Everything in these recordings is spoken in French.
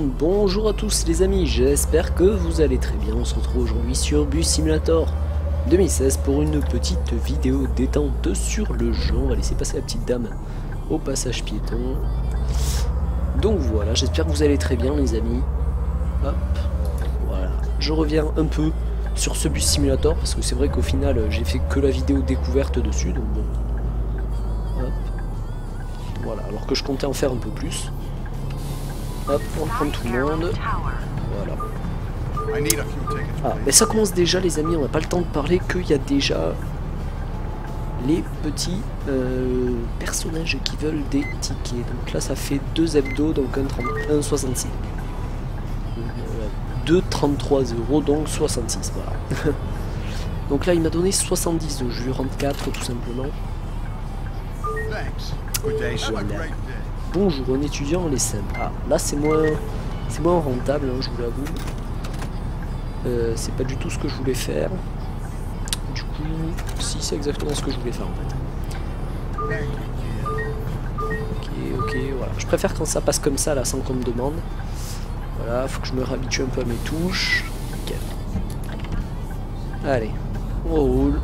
bonjour à tous les amis, j'espère que vous allez très bien. On se retrouve aujourd'hui sur Bus Simulator 2016 pour une petite vidéo détente sur le jeu. On va laisser passer la petite dame au passage piéton. Donc voilà, j'espère que vous allez très bien les amis. Hop, voilà. Je reviens un peu sur ce Bus Simulator parce que c'est vrai qu'au final j'ai fait que la vidéo découverte dessus. Donc bon. Hop. Voilà, alors que je comptais en faire un peu plus. Hop, on prend tout le monde. Voilà. Ah, mais ça commence déjà les amis, on n'a pas le temps de parler qu'il y a déjà les petits euh, personnages qui veulent des tickets. Donc là ça fait 2 hebdos, donc 1,66. 2,33 euros, donc 66, voilà. donc là il m'a donné 70 je lui rends 4 tout simplement. Bonjour, un étudiant les simple. Ah, là c'est moins, c'est moins rentable, hein, je vous l'avoue. Euh, c'est pas du tout ce que je voulais faire. Du coup, si c'est exactement ce que je voulais faire en fait. Ok, ok, voilà. Je préfère quand ça passe comme ça là, sans qu'on me demande. Voilà, faut que je me réhabitue un peu à mes touches. Nickel. Allez, on roule.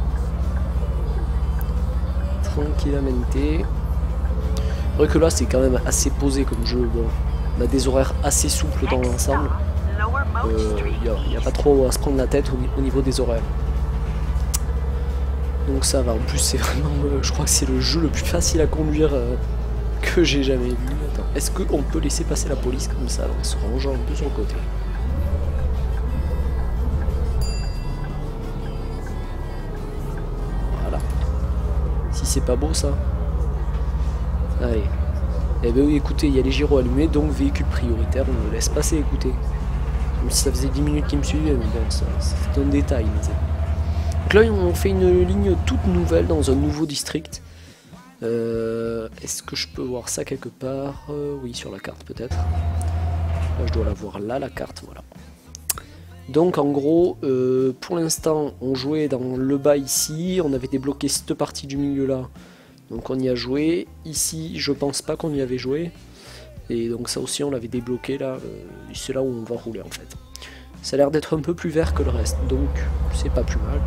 Tranquillamente. Vrai que là c'est quand même assez posé comme jeu, bon, on a des horaires assez souples dans l'ensemble. Il euh, n'y a, pas trop à se prendre la tête au, niveau des horaires. Donc ça va, en plus c'est vraiment, euh, je crois que c'est le jeu le plus facile à conduire euh, que j'ai jamais vu. Est-ce qu'on peut laisser passer la police comme ça? En se rangeant un peu sur le côté Voilà. Si c'est pas beau ça Allez. Eh ben oui, écoutez, il y a les gyros allumés, donc véhicule prioritaire, on me laisse passer, écoutez. Même si ça faisait 10 minutes qu'il me suivait, mais bon, c'est un détail. Donc là, on fait une ligne toute nouvelle dans un nouveau district. Euh, est-ce que je peux voir ça quelque part? Euh, Oui, sur la carte peut-être. Là, je dois la voir là, la carte, voilà. Donc en gros, euh, pour l'instant, on jouait dans le bas ici, on avait débloqué cette partie du milieu là donc on y a joué. Ici, je pense pas qu'on y avait joué. Et donc ça aussi, on l'avait débloqué là. Euh, c'est là où on va rouler en fait. Ça a l'air d'être un peu plus vert que le reste, donc c'est pas plus mal.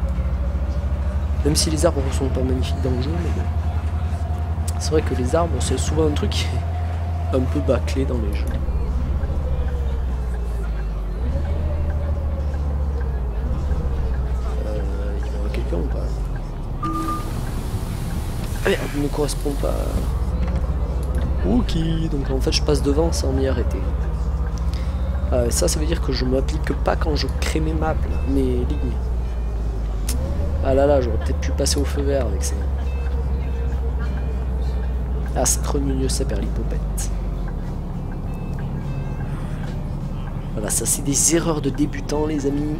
Même si les arbres sont pas magnifiques dans le jeu. C'est vrai que les arbres, c'est souvent un truc qui est un peu bâclé dans les jeux. Euh, il y aura quelqu'un ou pas? Ne correspond pas. Ok, donc en fait je passe devant sans m'y arrêter. Euh, ça, ça veut dire que je m'applique pas quand je crée mes maps, mes lignes. Ah là là, j'aurais peut-être pu passer au feu vert avec ça. Ah, c'est trop mieux, ça perd l'hypopète. Voilà, ça c'est des erreurs de débutants, les amis.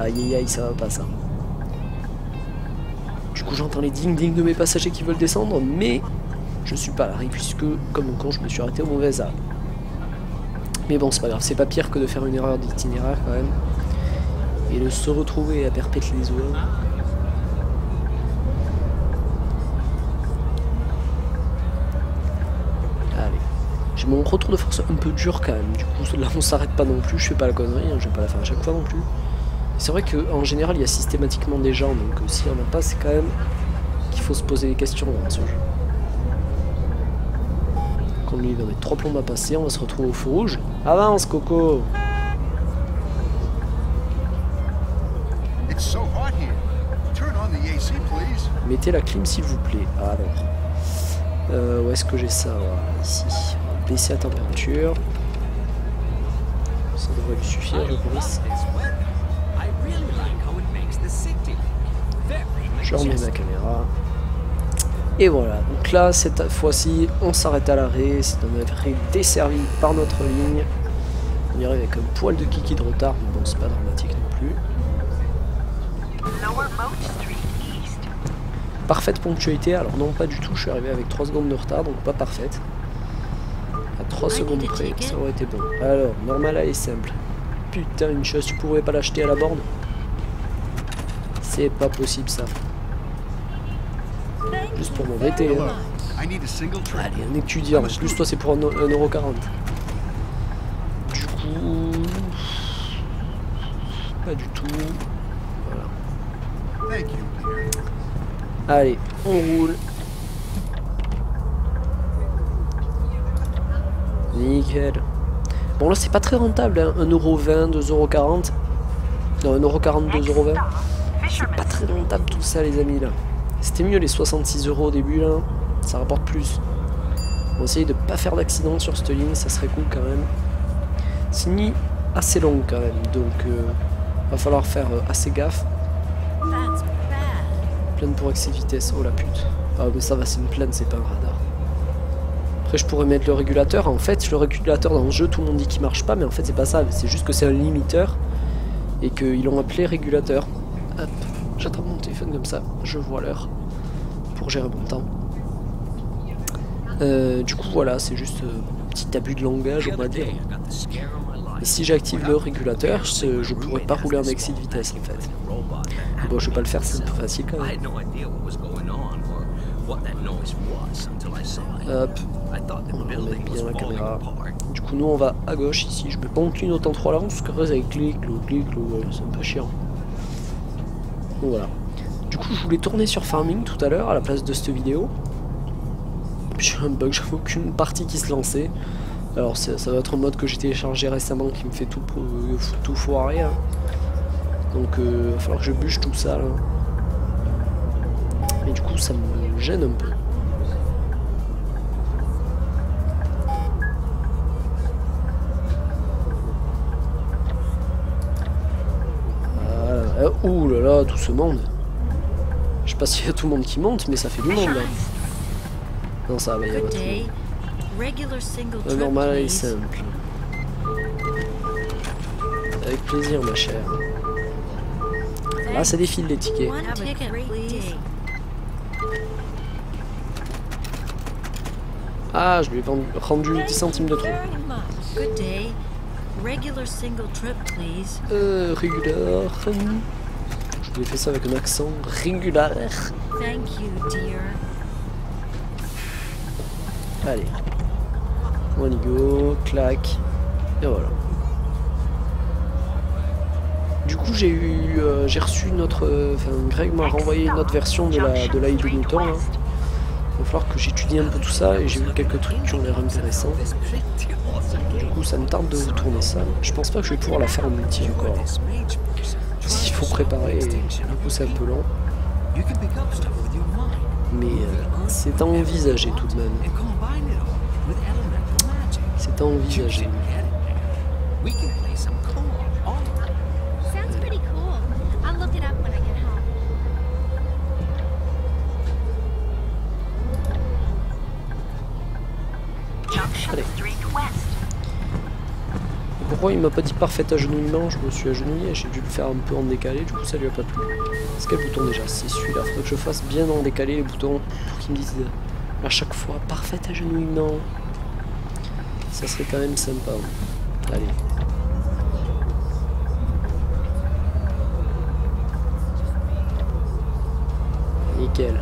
Aïe aïe aïe, ça va pas ça. Du coup, j'entends les ding-ding de mes passagers qui veulent descendre, mais je suis pas l'arrêt puisque, comme un con, je me suis arrêté au mauvais arbre. Mais bon, c'est pas grave, c'est pas pire que de faire une erreur d'itinéraire quand même. Et de se retrouver à perpétuer les oies. Allez. J'ai mon retour de force un peu dur quand même. Du coup, là, on s'arrête pas non plus. Je fais pas la connerie, hein, je vais pas la faire à chaque fois non plus. C'est vrai qu'en général, il y a systématiquement des gens, donc euh, s'il n'y en a pas, c'est quand même qu'il faut se poser des questions dans ce jeu. Comme lui, il va mettre trois plombes à passer, on va se retrouver au feu rouge. Avance, Coco Mettez la clim, s'il vous plaît. Alors, euh, où est-ce que j'ai ça Ici. Baisser la température. Ça devrait lui suffire, je pense. Je remets ma caméra. Et voilà, donc là, cette fois-ci, on s'arrête à l'arrêt. C'est un arrêt desservi par notre ligne. On y arrive avec un poil de kiki de retard, mais bon, c'est pas dramatique non plus. Parfaite ponctualité, alors non, pas du tout. Je suis arrivé avec 3 secondes de retard, donc pas parfaite. À 3 secondes près, ça aurait été bon. Alors, normal et simple. Putain, une chose, tu pourrais pas l'acheter à la borne? C'est pas possible ça. Juste pour m'embêter. Hein. Allez, un étudiant. En plus, toi, c'est pour 1,40€. Du coup... Pas du tout. Voilà. Allez, on roule. Nickel. Bon là c'est pas très rentable, hein. 1,20€, 2,40€. Non 1,40€, 2,20€. C'est pas très rentable tout ça les amis là. C'était mieux les 66 euros au début là. Ça rapporte plus. On va essayer de pas faire d'accident sur cette ligne, ça serait cool quand même. C'est une ligne assez longue quand même, donc euh, va falloir faire euh, assez gaffe. Pleine pour excès vitesse, oh la pute. Ah mais ça va, c'est une plaine, c'est pas un radar. Après je pourrais mettre le régulateur, en fait le régulateur dans le jeu tout le monde dit qu'il marche pas, mais en fait c'est pas ça, c'est juste que c'est un limiteur et qu'ils l'ont appelé régulateur. J'attrape mon téléphone comme ça, je vois l'heure pour gérer mon temps. Euh, du coup voilà, c'est juste un euh, petit abus de langage on va dire. Et si j'active le régulateur, je, pourrais pas rouler en excès de vitesse en fait. Bon, je vais pas le faire, c'est plus facile quand même. Hop, on va bien la caméra. Du coup, nous on va à gauche ici. Je peux pas une autant trois là parce que avec clic, clic, c'est un peu chiant. Voilà. Du coup, je voulais tourner sur Farming tout à l'heure à la place de cette vidéo. J'ai un bug, j'avais aucune partie qui se lançait. Alors ça, va être un mode que j'ai téléchargé récemment qui me fait tout, euh, tout foirer. Hein. Donc il euh, va falloir que je bûche tout ça là. Et du coup ça me gêne un peu. Tout ce monde. Je sais pas s'il y a tout le monde qui monte, mais ça fait du monde là. Non, ça va, il y a pas tout le monde. Le normal est simple. Avec plaisir, ma chère. Là, ça défile les tickets. Ah, je lui ai vendu, rendu 10 centimes de trop. Euh, régulier. Ai fait ça avec un accent régulier. Allez. On y go, clac. Et voilà. Du coup, j'ai eu, euh, j'ai reçu notre, enfin, Greg m'a renvoyé une autre version de la de Newton. Hein. Il va falloir que j'étudie un peu tout ça et j'ai vu quelques trucs qui ont l'air intéressants. Du coup, ça me tarde de vous tourner ça. Je pense pas que je vais pouvoir la faire en multi encore. S'il faut préparer, du coup, c'est un peu lent. Mais euh, c'est à envisager tout de même. C'est à envisager. Il m'a pas dit parfait agenouillement Je me suis agenouillé, j'ai dû le faire un peu en décalé, du coup ça lui a pas plu. C'est quel bouton déjà? C'est celui-là, faudrait que je fasse bien en décalé les boutons pour qu'il me dise à chaque fois parfait agenouillement. Ça serait quand même sympa. Allez. Nickel.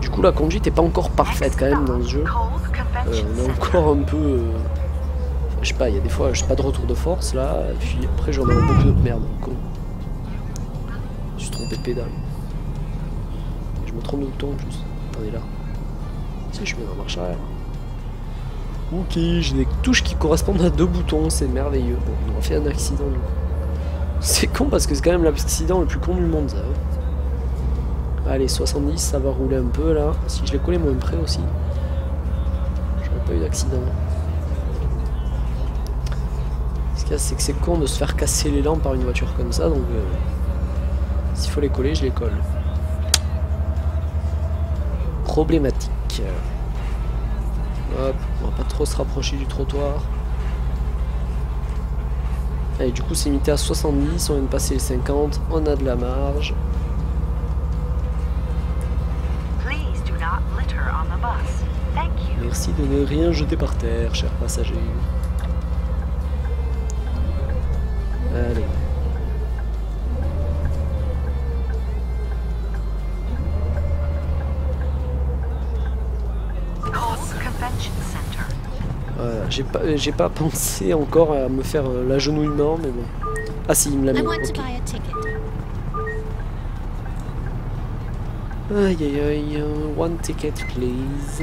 Du coup la conduite est pas encore parfaite quand même dans ce jeu. Euh, on est encore un peu... Euh, je sais pas, il y a des fois, j'ai pas de retour de force là, et puis après j'en ai beaucoup de merde. Je suis trompé de pédale. Je me trompe de bouton en plus. Attendez là. Si je mets dans marche arrière. Ok, j'ai des touches qui correspondent à deux boutons, c'est merveilleux. Bon, on aura fait un accident du coup. C'est con parce que c'est quand même l'accident le plus con du monde ça. Hein. Allez, 70, ça va rouler un peu là. Si je l'ai collé moins près aussi. J'aurais pas eu d'accident. C'est que c'est con de se faire casser les lampes par une voiture comme ça, donc euh, s'il faut les coller, je les colle. Problématique. Hop, on va pas trop se rapprocher du trottoir. Allez, du coup c'est limité à 70, on vient de passer les 50, on a de la marge. Merci de ne rien jeter par terre, cher passager. Allez. j'ai pas, j'ai pas pensé encore à me faire euh, l'agenouillement, mais bon. Ah si, il me l'a mis. I want to ok. buy a ticket. Aïe aïe aïe, euh, one ticket please.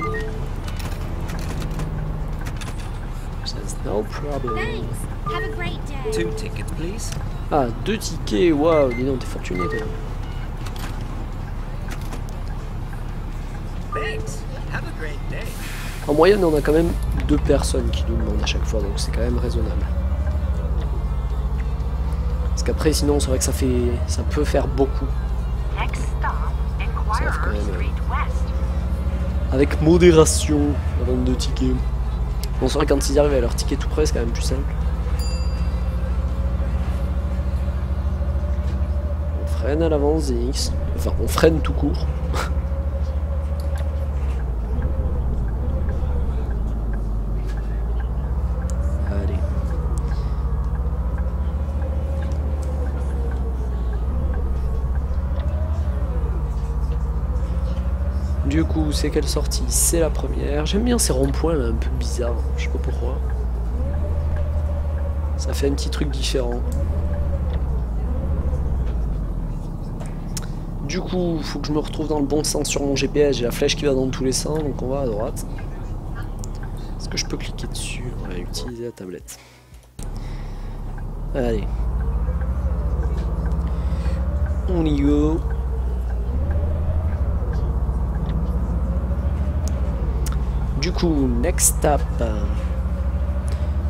Says no problem. Thanks. Have a great day. Two tickets, please. Ah, deux tickets, waouh, dis donc, t'es fortuné toi. Thanks. Have a great day. En moyenne, on a quand même deux personnes qui nous demandent à chaque fois, donc c'est quand même raisonnable. Parce qu'après, sinon, c'est vrai que ça fait, ça peut faire beaucoup. Next stop, Ça va quand Inquirer même, Street West. Avec modération, la vente de tickets. Bon, c'est vrai que quand ils arrivent à leur ticket tout près, c'est quand même plus simple. Freine à l'avance X. Enfin, on freine tout court. Allez. Du coup, c'est quelle sortie? C'est la première. J'aime bien ces ronds-points là, un peu bizarres. Je sais pas pourquoi. Ça fait un petit truc différent. Du coup, faut que je me retrouve dans le bon sens sur mon GPS. J'ai la flèche qui va dans tous les sens, donc on va à droite. Est-ce que je peux cliquer dessus? On va utiliser la tablette. Allez. On y go. Du coup, next stop.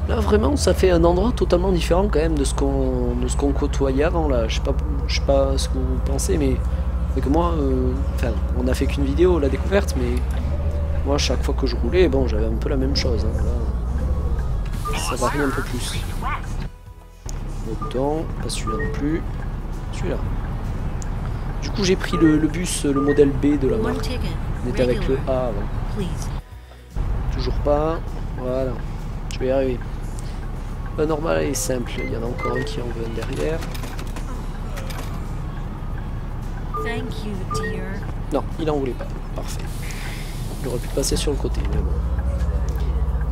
Là vraiment ça fait un endroit totalement différent quand même de ce qu'on côtoyait avant là. Je sais sais pas ce que vous pensez mais que moi euh, enfin on a fait qu'une vidéo la découverte mais moi chaque fois que je roulais bon j'avais un peu la même chose hein, là. Ça varie un peu plus. Autant, pas celui-là non plus. Celui-là. Du coup j'ai pris le, le bus, le modèle B de la marque. On était avec le. A avant. Toujours pas. Voilà. Je vais y arriver. Normal et simple. Il y en a encore un qui en veut un derrière. Thank you, dear. Non, il en voulait pas. Parfait. Il aurait pu passer sur le côté, mais bon.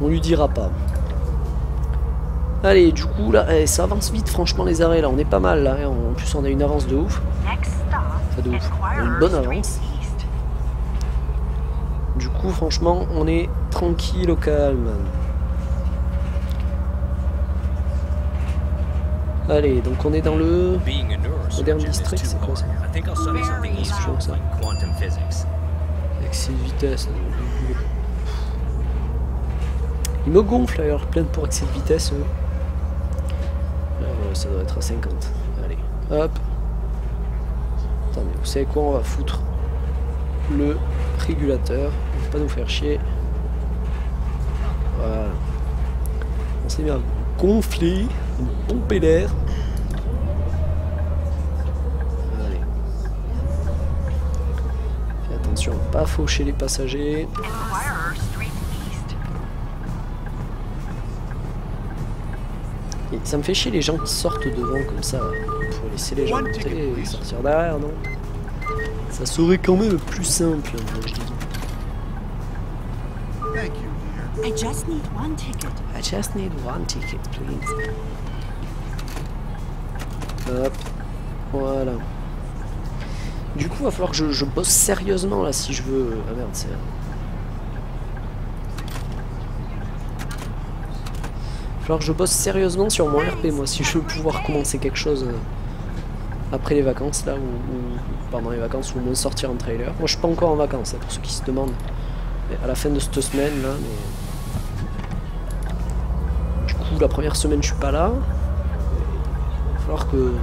On lui dira pas. Allez, du coup, là, eh, ça avance vite, franchement, les arrêts, là. On est pas mal, là. hein. En plus, on a une avance de ouf. Next stop, Pas de ouf. On a une bonne avance. Du coup, franchement, on est tranquille au calme. Allez, donc on est dans le... Being a neurosurgeon Modern is District, c'est quoi ça. Excès de vitesse. Il me gonfle à leur pleine pour excès de vitesse. eux. Euh, ça doit être à 50. Allez, hop. Attendez, vous savez quoi On va foutre le régulateur. On va pas nous faire chier. Voilà. On s'est mis à gonfler, l'air. Allez. Fais attention à pas faucher les passagers. Et ça me fait chier les gens qui sortent devant comme ça pour laisser les gens monter et sortir derrière, non? Ça serait quand même plus simple, moi je dis. Thank you, dear. I just need one ticket. I just need one ticket, please. Hop, voilà. Du coup, va falloir que je, bosse sérieusement là si je veux. Ah merde, c'est. Falloir que je bosse sérieusement sur mon RP moi si je veux pouvoir commencer quelque chose euh, après les vacances là ou, pendant les vacances ou au moins sortir en trailer. Moi je suis pas encore en vacances hein, pour ceux qui se demandent. Mais à la fin de cette semaine là, mais du coup, la première semaine, je suis pas là. Il va falloir que,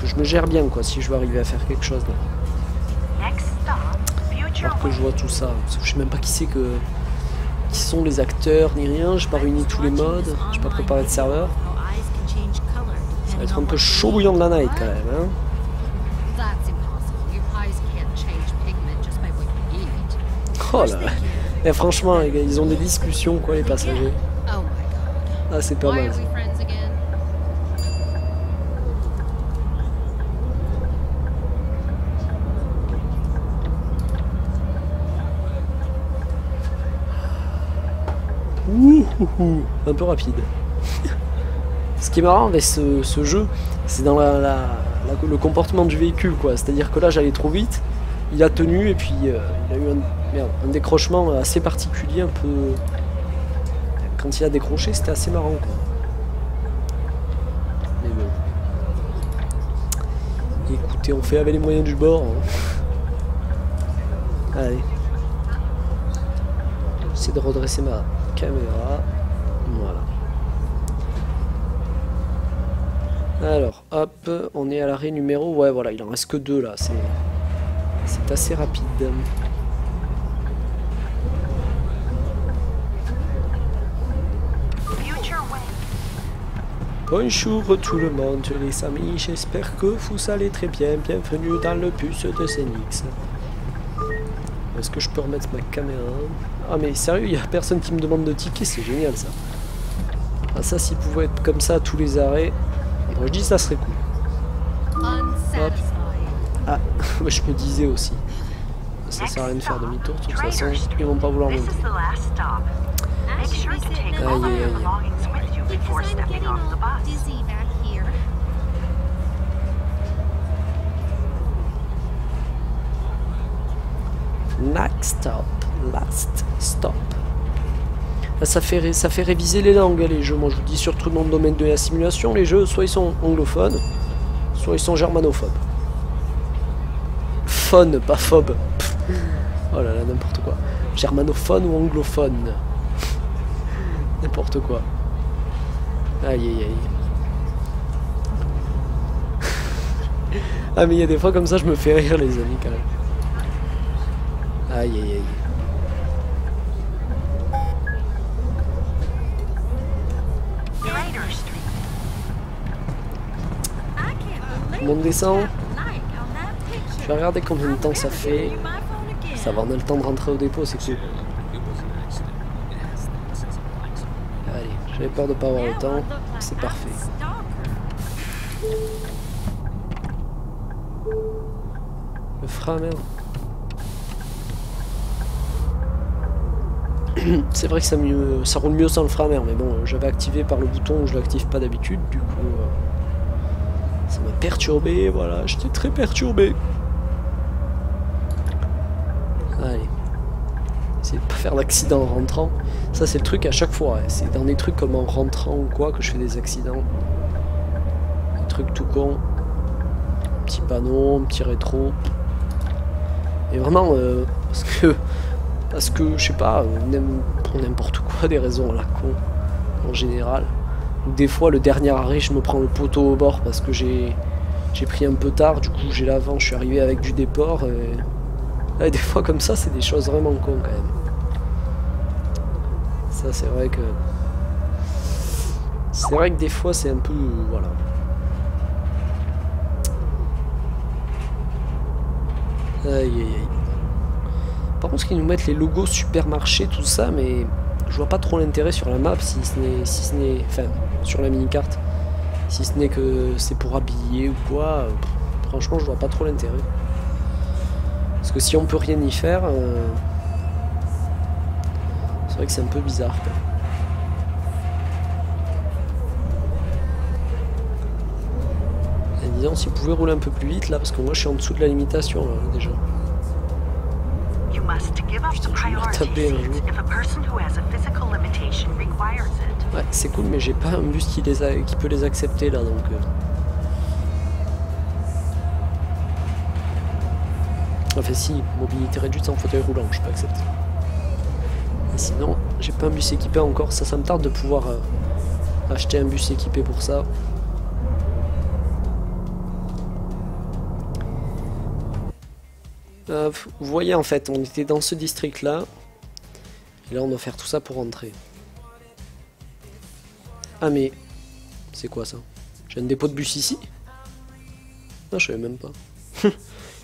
que je me gère bien, quoi, si je veux arriver à faire quelque chose là. Falloir que je vois tout ça. Parce que je sais même pas qui c'est que. qui sont les acteurs, ni rien. J'ai pas réuni tous les modes. J'ai pas préparé de serveur. Ça va être un peu chaud bouillant de la night quand même, hein. Oh là là. Eh, franchement, ils ont des discussions, quoi, les passagers. Oh. Ah, c'est pas mal. Un peu rapide. Ce qui est marrant avec ce, ce jeu, c'est dans la, la- la- le comportement du véhicule, quoi. C'est-à-dire que là, j'allais trop vite, il a tenu, et puis euh, il a eu un, merde, un décrochement assez particulier, un peu... Quand il a décroché, c'était assez marrant, quoi. Mais bon. Écoutez, on fait avec les moyens du bord. hein. Allez. J'essaie de redresser ma caméra. Voilà. Alors, hop, on est à l'arrêt numéro... Ouais, voilà, il en reste que deux, là. C'est c'est assez rapide. Bonjour tout le monde, les amis. J'espère que vous allez très bien. Bienvenue dans le bus de Zenix. Est-ce que je peux remettre ma caméra Ah, mais sérieux, il n'y a personne qui me demande de ticket. C'est génial, ça. Ah, ça, s'il pouvait être comme ça à tous les arrêts... Moi, je dis ça serait cool. Unsatisfied. Ah, moi je me disais aussi. Ça sert à rien de faire demi-tour, de toute façon, ils vont pas vouloir monter. Aïe, all of aïe, aïe. Next stop, last stop. Ça fait, ça fait réviser les langues, les jeux. Moi, je vous dis surtout dans le domaine de la simulation, les jeux, soit ils sont anglophones, soit ils sont germanophobes. Phone, pas phobe. Oh là là, n'importe quoi. Germanophone ou anglophone? N'importe quoi. Aïe aïe aïe. ah mais il y a des fois comme ça je me fais rire les amis quand même. Aïe aïe aïe. Monte descend. Je vais regarder combien de temps ça fait. Ça va, on a le temps de rentrer au dépôt, c'est cool. Allez, j'avais peur de pas avoir le temps. C'est parfait. Le frein, merde. C'est vrai que ça, roule mieux sans le frein à mer, mais bon, euh, j'avais activé par le bouton où je l'active pas d'habitude, du coup, euh, ça m'a perturbé, voilà, j'étais très perturbé. Allez, essayez de pas faire d'accident en rentrant. Ça, c'est le truc à chaque fois, ouais. c'est dans des trucs comme en rentrant ou quoi que je fais des accidents. Des trucs tout con. Petit panneau, petit rétro. Et vraiment, euh, parce que, parce que, je sais pas, pour n'importe quoi, des raisons à la con, en général. Des fois, le dernier arrêt, je me prends le poteau au bord parce que j'ai pris un peu tard, du coup j'ai l'avant, je suis arrivé avec du déport. Des fois comme ça, c'est des choses vraiment con quand même. Ça, c'est vrai que. C'est vrai que des fois, c'est un peu. Voilà. Aïe aïe aïe. Par contre, ce qu'ils nous mettent les logos supermarché, tout ça, mais je vois pas trop l'intérêt sur la map si ce n'est. Si ce n'est. Enfin, sur la mini-carte. Si ce n'est que c'est pour habiller ou quoi. franchement, je vois pas trop l'intérêt. Parce que si on peut rien y faire. euh, C'est vrai que c'est un peu bizarre. quoi. Et disons, s'ils pouvaient rouler un peu plus vite là, parce que moi je suis en dessous de la limitation déjà. Ouais, c'est cool, mais j'ai pas un bus qui, les a- qui peut les accepter là donc. euh. Enfin, si, mobilité réduite sans fauteuil roulant, je peux accepter. Et sinon, j'ai pas un bus équipé encore, ça, ça me tarde de pouvoir euh, acheter un bus équipé pour ça. Euh, vous voyez en fait, on était dans ce district là, et là on doit faire tout ça pour rentrer. Ah mais, c'est quoi ça? J'ai un dépôt de bus ici? Non, je savais même pas.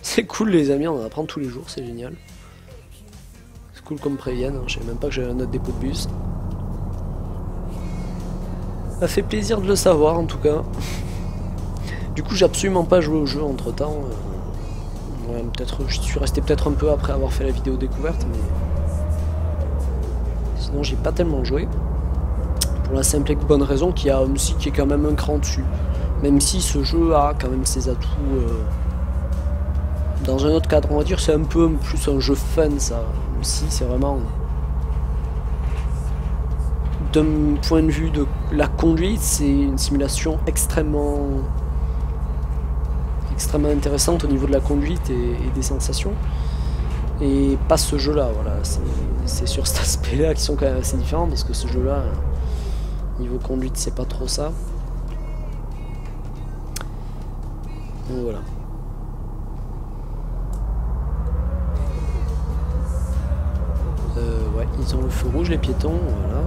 c'est cool les amis, on en apprend tous les jours, c'est génial. C'est cool comme préviennent, hein, je savais même pas que j'avais un autre dépôt de bus. Ça fait plaisir de le savoir en tout cas. Du coup, j'ai absolument pas joué au jeu entre temps. Ouais, peut-être, je suis resté peut-être un peu après avoir fait la vidéo découverte, mais sinon j'ai pas tellement joué. Pour la simple et bonne raison qu'il y a aussi qui est quand même un cran dessus. Même si ce jeu a quand même ses atouts. euh, dans un autre cadre, on va dire, c'est un peu plus un jeu fun, ça. Même si c'est vraiment. D'un point de vue de la conduite, c'est une simulation extrêmement. Extrêmement intéressante au niveau de la conduite et, des sensations. Et pas ce jeu-là, voilà. C'est- sur cet aspect-là qui sont quand même assez différents parce que ce jeu-là, niveau conduite, c'est pas trop ça. Voilà. Euh, ouais, ils ont le feu rouge, les piétons, voilà.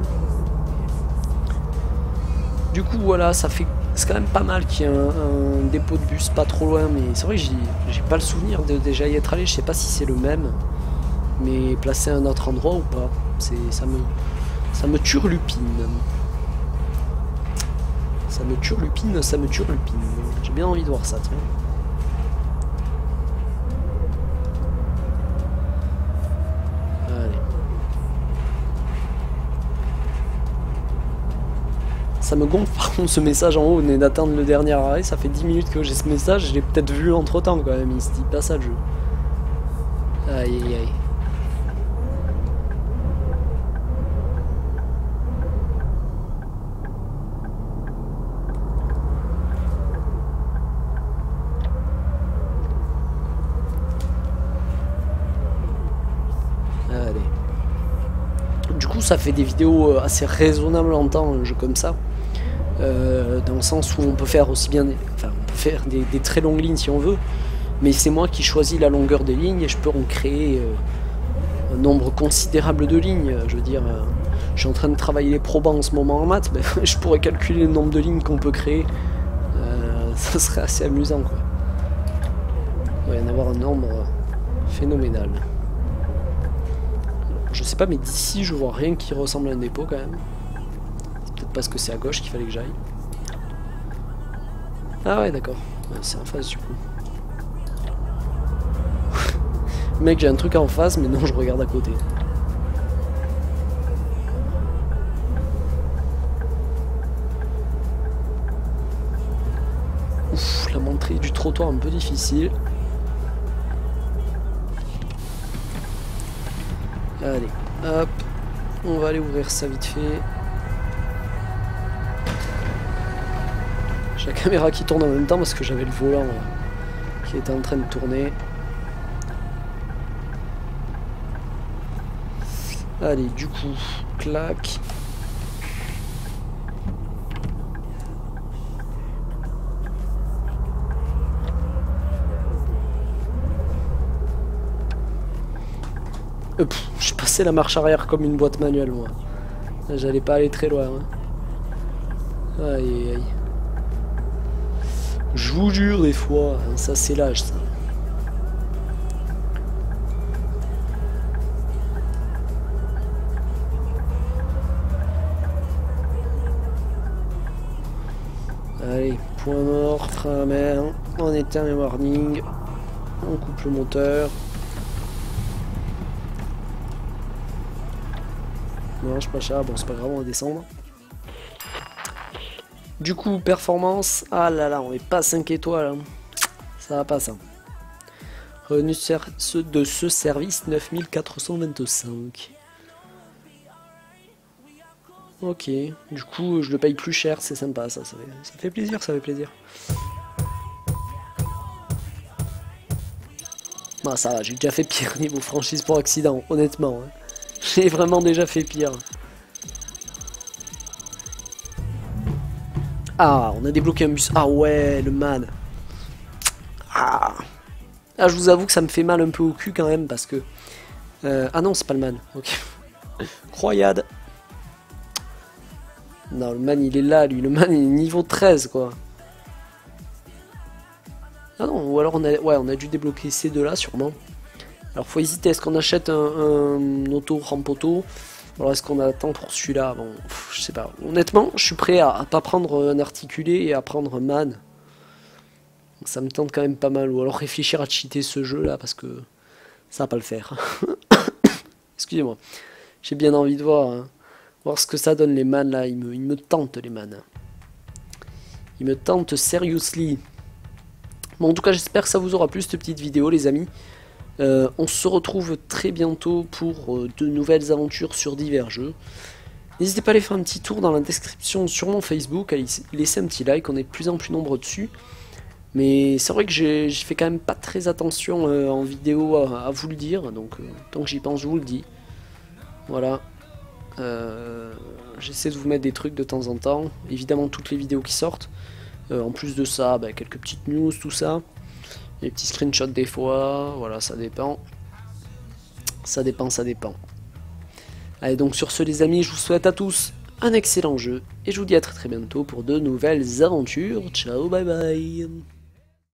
Du coup, voilà, ça fait. C'est quand même pas mal qu'il y ait un, dépôt de bus pas trop loin, mais c'est vrai que j'ai pas le souvenir de déjà y être allé. Je sais pas si c'est le même, mais placé à un autre endroit ou pas. Ça me ça me turlupine. Ça me turlupine, ça me turlupine. J'ai bien envie de voir ça, tiens. Allez. Ça me gonfle par contre ce message en haut, on est d'attendre le dernier arrêt, ça fait 10 minutes que j'ai ce message, je l'ai peut-être vu entre temps quand même, il se dit pas ça le jeu. Aïe aïe aïe. Allez. Du coup, ça fait des vidéos euh, assez raisonnables en temps, un jeu comme ça. Euh, dans le sens où on peut faire aussi bien, des- enfin, on peut faire des, très longues lignes si on veut, mais c'est moi qui choisis la longueur des lignes et je peux en créer euh, un nombre considérable de lignes. Je veux dire, euh, je suis en train de travailler les probas en ce moment en maths, ben, je pourrais calculer le nombre de lignes qu'on peut créer. Ça serait assez amusant, quoi. Il va y en avoir un nombre phénoménal. Je sais pas, mais d'ici, je vois rien qui ressemble à un dépôt quand même. Peut-être parce que c'est à gauche qu'il fallait que j'aille. Ah ouais, d'accord. C'est en face du coup. Mec, j'ai un truc en face, mais non, je regarde à côté. Ouf, la montée du trottoir un peu difficile. Allez, hop, on va aller ouvrir ça vite fait. La caméra qui tourne en même temps parce que j'avais le volant là, qui était en train de tourner. Allez, du coup, clac. Euh, je passais la marche arrière comme une boîte manuelle, moi. J'allais pas aller très loin. hein. Aïe aïe aïe. Je vous jure, des fois, hein, ça c'est l'âge, ça. Allez, point mort, frein à main, on éteint les warnings, on coupe le moteur. Non, je pas cher, bon c'est pas grave, on va descendre. Du coup, performance, ah là là, on est pas 5 étoiles. hein. Ça va pas ça. Revenu de ce service 9425. Ok, du coup je le paye plus cher, c'est sympa ça, ça fait, ça fait plaisir, ça fait plaisir. Bah ça va, j'ai déjà fait pire niveau franchise pour accident, honnêtement. hein. J'ai vraiment déjà fait pire. Ah, on a débloqué un bus. Ah ouais, le man. Ah. Ah, je vous avoue que ça me fait mal un peu au cul quand même parce que... euh, ah non, c'est pas le man. Ok. Croyade. Non, le man il est là, lui. Le man il est niveau 13 quoi. Ah non, ou alors on a, ouais, on a dû débloquer ces deux là sûrement. Alors faut hésiter, est-ce qu'on achète un, un auto rampoto Alors est-ce qu'on attend pour celui-là Bon, je sais pas. Honnêtement, je suis prêt à, à pas prendre un articulé et à prendre un man. Ça me tente quand même pas mal. Ou alors réfléchir à cheater ce jeu là parce que ça va pas le faire. Excusez-moi. J'ai bien envie de voir. hein. Voir ce que ça donne les man là, ils me, ils me tentent les man. Ils me tentent seriously. Bon en tout cas j'espère que ça vous aura plu cette petite vidéo les amis. Euh, on se retrouve très bientôt pour euh, de nouvelles aventures sur divers jeux. N'hésitez pas à aller faire un petit tour dans la description sur mon Facebook, à laisser un petit like, on est de plus en plus nombreux dessus. Mais c'est vrai que j'ai fait quand même pas très attention euh, en vidéo à, vous le dire, donc tant que j'y pense je vous le dis. Voilà. J'essaie de vous mettre des trucs de temps en temps, évidemment toutes les vidéos qui sortent. En plus de ça, bah, quelques petites news, tout ça. Les petits screenshots des fois, voilà, ça dépend. Ça dépend, ça dépend. Allez, donc sur ce les amis, je vous souhaite à tous un excellent jeu, et je vous dis à très très bientôt pour de nouvelles aventures. Ciao, bye bye